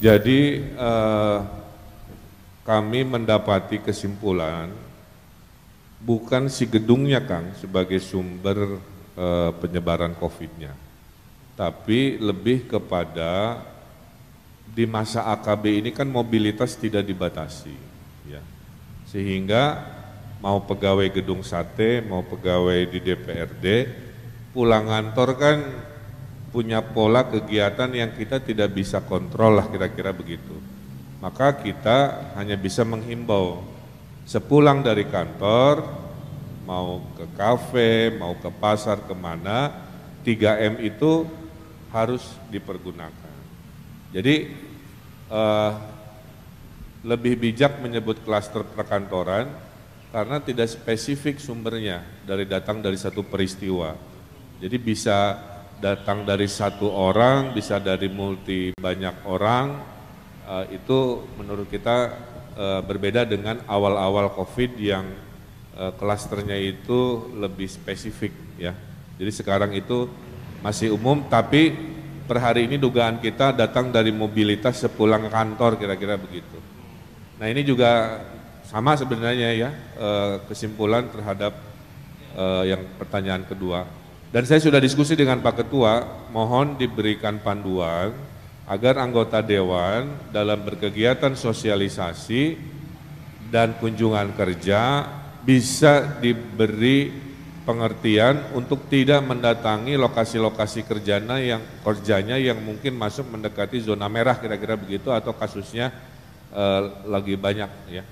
Jadi eh, kami mendapati kesimpulan bukan si gedungnya Kang sebagai sumber eh, penyebaran COVID-nya, tapi lebih kepada di masa AKB ini kan mobilitas tidak dibatasi, ya. sehingga mau pegawai gedung sate, mau pegawai di DPRD, pulang kantor kan punya pola kegiatan yang kita tidak bisa kontrol lah kira-kira begitu. Maka kita hanya bisa menghimbau sepulang dari kantor mau ke kafe, mau ke pasar ke mana, 3M itu harus dipergunakan. Jadi eh, lebih bijak menyebut klaster perkantoran karena tidak spesifik sumbernya dari datang dari satu peristiwa. Jadi bisa datang dari satu orang, bisa dari multi banyak orang, uh, itu menurut kita uh, berbeda dengan awal-awal COVID yang uh, klasternya itu lebih spesifik ya. Jadi sekarang itu masih umum, tapi per hari ini dugaan kita datang dari mobilitas sepulang kantor kira-kira begitu. Nah ini juga sama sebenarnya ya kesimpulan terhadap yang pertanyaan kedua dan saya sudah diskusi dengan Pak Ketua, mohon diberikan panduan agar anggota Dewan dalam berkegiatan sosialisasi dan kunjungan kerja bisa diberi pengertian untuk tidak mendatangi lokasi-lokasi kerjanya yang kerjanya yang mungkin masuk mendekati zona merah kira-kira begitu atau kasusnya eh, lagi banyak ya.